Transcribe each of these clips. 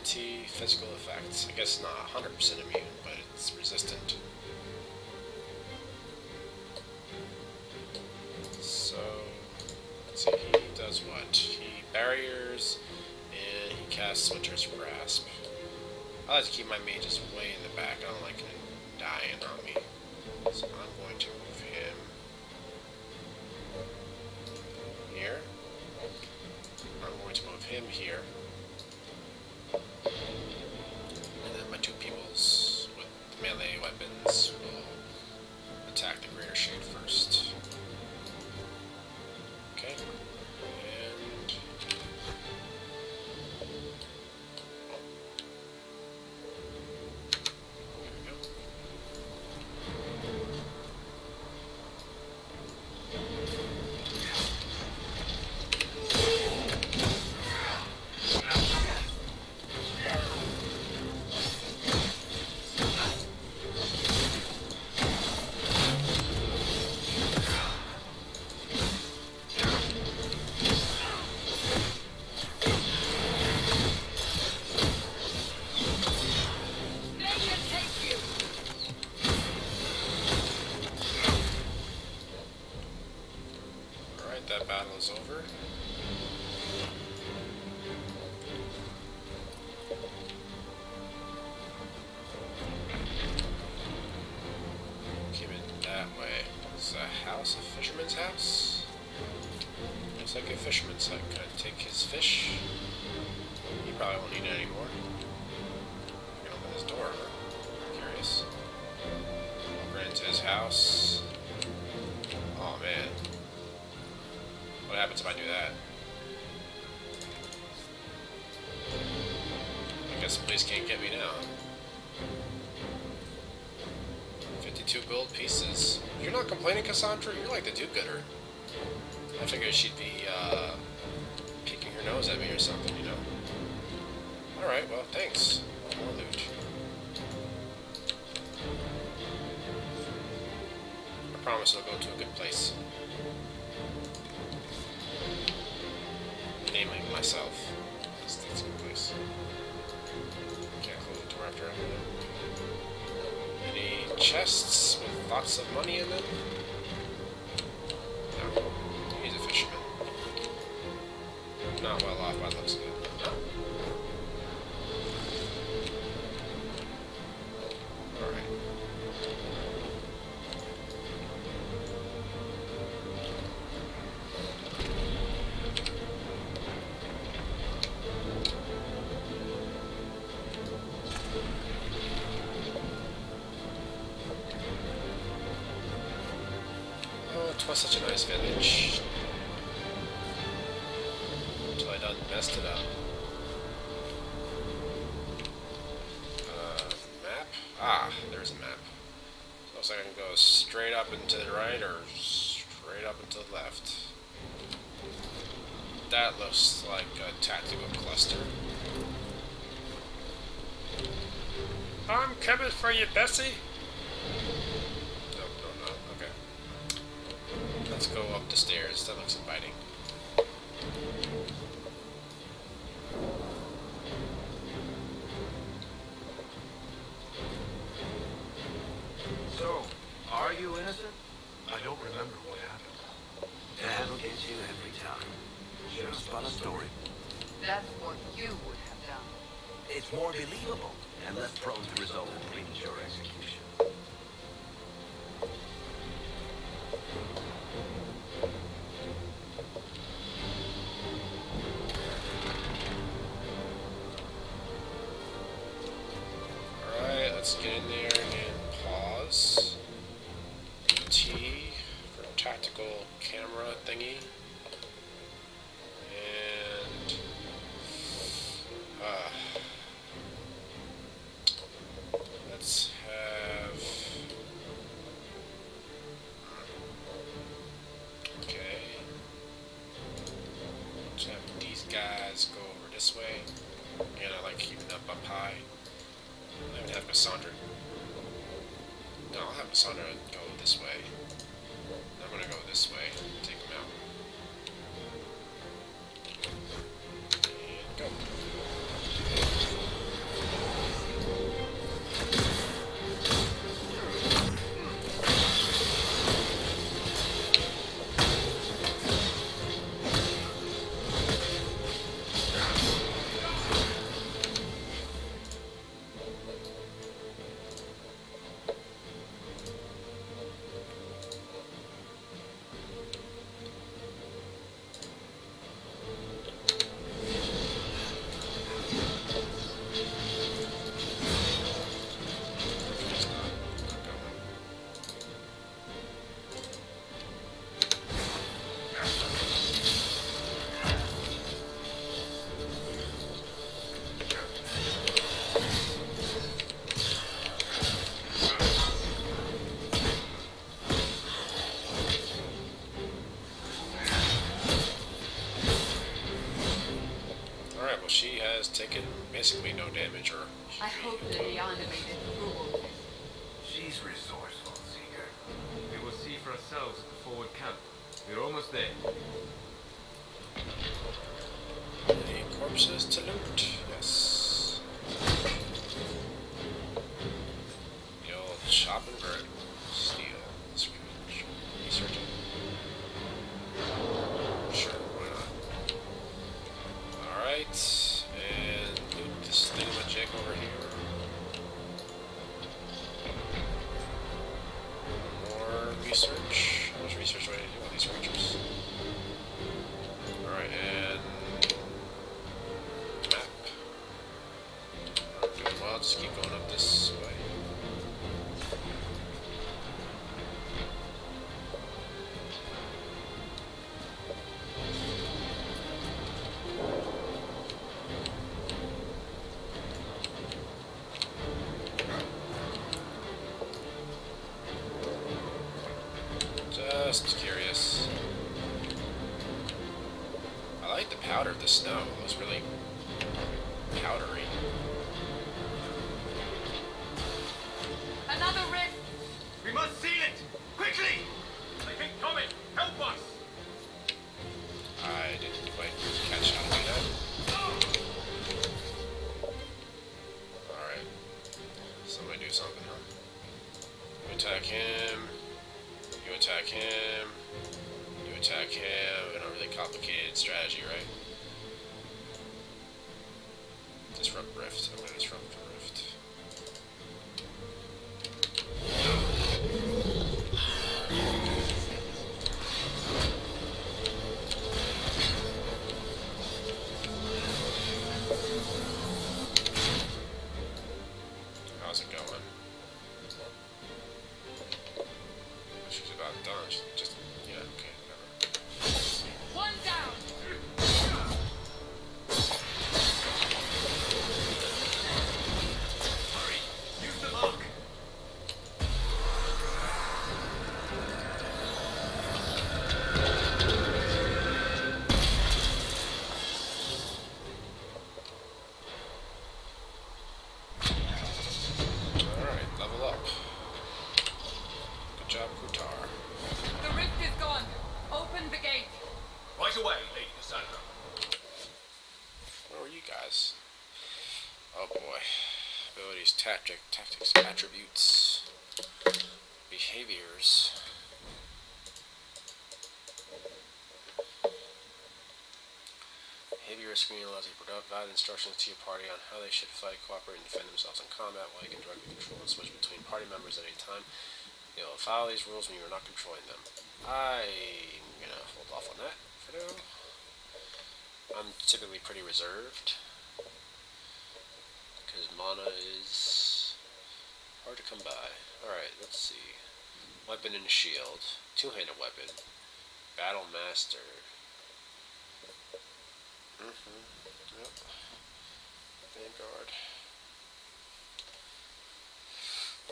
immunity, physical effects. I guess not 100% immune, but it's resistant. So, let's see, he does what? He barriers, and he casts Winter's Grasp. I like to keep my mages way in the back. I don't like him dying on me. So I'm going to move him here. I'm going to move him here. That battle is over. Keep it that way. It's a house, a fisherman's house. Looks like a fisherman's hut. Can I take his fish? He probably won't need it anymore. Can open this door. Curious. Over into his house. Happens if I do that? I guess the police can't get me now. 52 gold pieces. You're not complaining, Cassandra? You're like the do-gooder. I figured she'd be, uh, kicking her nose at me or something, you know? Alright, well, thanks. More loot. I promise it'll go to a good place. Namely, myself. That's a good place. Can't the. Any chests with lots of money in them? Was such a nice village. Until I done messed it up. Uh, map? Ah, there's a map. Looks like I can go straight up and to the right or straight up and to the left. That looks like a tactical cluster. I'm coming for you, Bessie! Let's go up the stairs. That looks inviting. Thingy. And uh, let's have okay. Let's have these guys go over this way. And I like keeping up up high. I would have Cassandra. No, I'll have Cassandra go this way. I'm gonna go this way. Take taken basically no damage or. I hope Leliana made it through. She's resourceful, Seeker. We will see for ourselves at the forward camp. We're almost there. The corpses to loot? The powder of snow. It looks really powdery. Another rift! We must seal it! Quickly! They keep coming! Help us! I didn't quite catch how to do that. Alright. Somebody do something, huh? You attack him. You attack him. You attack him. In a really complicated strategy, right? Disrupt Rift. Gonna Behavior screen allows you to provide instructions to your party on how they should fight, cooperate, and defend themselves in combat while you can directly control and switch between party members at any time. You'll follow these rules when you are not controlling them. I'm gonna hold off on that for now. I'm typically pretty reserved because mana is hard to come by. Alright, let's see. Weapon and shield. Two handed weapon. Battle master. Mm-hmm. Yep. Vanguard.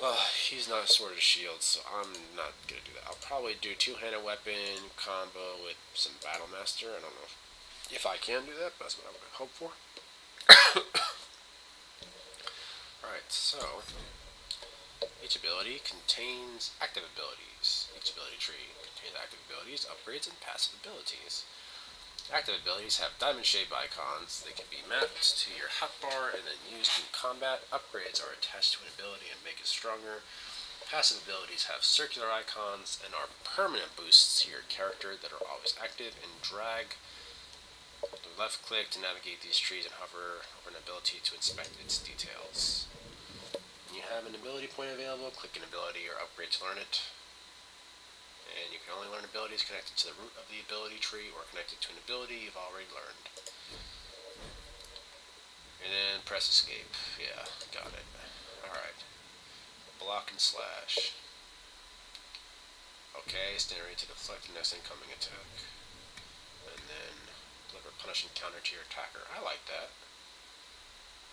Well, he's not a sword or shield, so I'm not gonna do that. I'll probably do two-handed weapon combo with some battle master. I don't know if, if I can do that, but that's what I'm gonna hope for. Alright, so each ability contains active abilities. Each ability tree contains active abilities, upgrades, and passive abilities. Active abilities have diamond-shaped icons. They can be mapped to your hotbar and then used in combat. Upgrades are attached to an ability and make it stronger. Passive abilities have circular icons and are permanent boosts to your character that are always active and drag left click to navigate these trees and hover over an ability to inspect its details. When you have an ability point available, click an ability or upgrade to learn it. And you can only learn abilities connected to the root of the ability tree or connected to an ability you've already learned. And then press escape. Yeah, got it. Alright. Block and slash. Okay, stand ready to deflect the next incoming attack. And then deliver punishing counter to your attacker. I like that.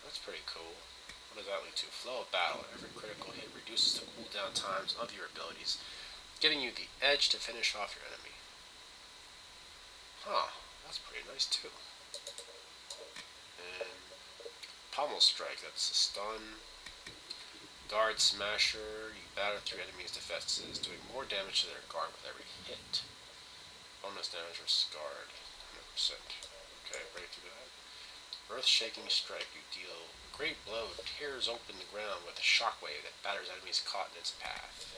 That's pretty cool. What does that lead to? Flow of battle. Every critical hit reduces the cooldown times of your abilities, giving you the edge to finish off your enemy. Huh, that's pretty nice too. And Pommel Strike, that's a stun. Guard Smasher, you batter through enemies' defenses, doing more damage to their guard with every hit. Bonus damage or scarred, 100%. Okay, to do that. Earth Shaking Strike, you deal a great blow, tears open the ground with a shockwave that batters enemies caught in its path.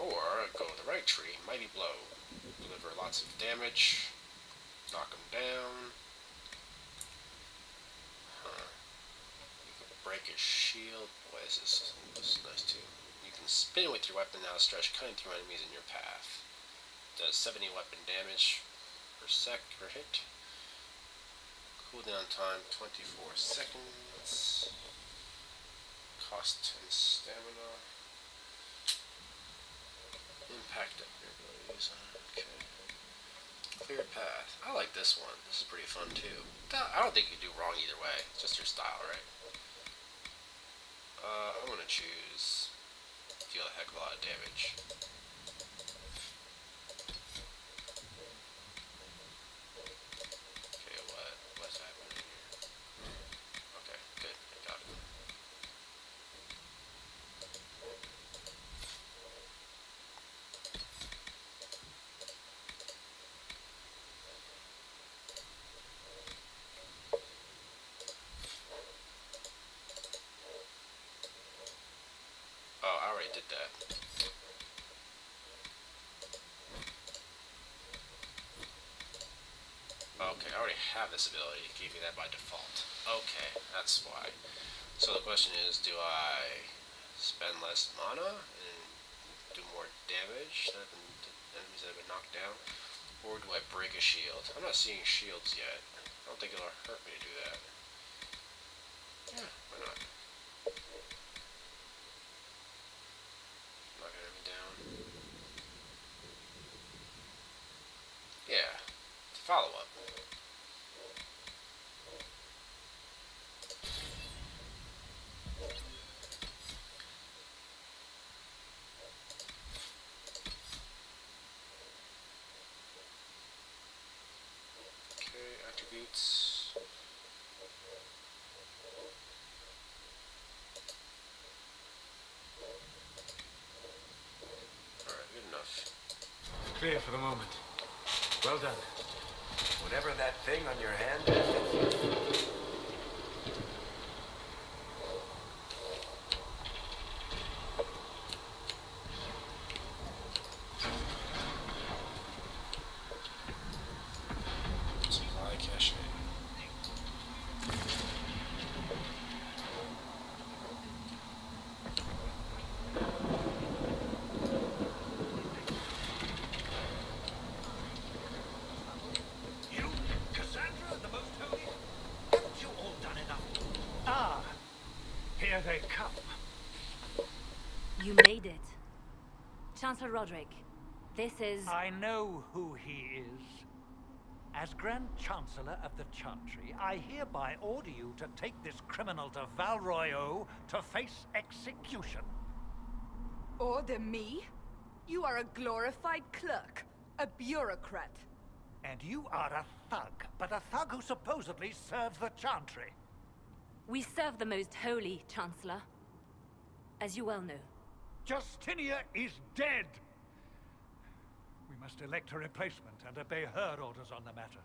Or go the right tree, Mighty Blow, deliver lots of damage, knock them down. You can break his shield. Boy, this is, this is nice too. You can spin with your weapon now, stretch cutting through enemies in your path. Does 70 weapon damage per sec per hit. Cooldown time 24 seconds. Cost 10 stamina. Impact abilities. Okay. Clear path. I like this one. This is pretty fun too. I don't think you do wrong either way. It's just your style, right? Uh, I'm gonna choose deal a heck of a lot of damage. Okay, what? What's happening here? Okay, good. I got it. Oh, I did that. Okay, I already have this ability. It gave me that by default. Okay, that's why. So the question is, do I spend less mana and do more damage than enemies that have been knocked down? Or do I break a shield? I'm not seeing shields yet. I don't think it'll hurt me to do that. Yeah, why not? Knock an enemy down. Yeah, follow up. Okay, attributes. Alright, good enough. Clear for the moment. Well done. Whatever that thing on your hand is, Supply cache. You, Cassandra, the most holy? Haven't you all done enough? Ah, here they come. You made it. Chancellor Roderick, this is... I know who he is. As Grand Chancellor of the Chantry, I hereby order you to take this criminal to Val Royeaux to face execution. Order me? You are a glorified clerk, a bureaucrat. And you are a thug, but a thug who supposedly serves the Chantry. We serve the most holy, Chancellor. As you well know. Justinia is dead! We must elect a replacement and obey her orders on the matter.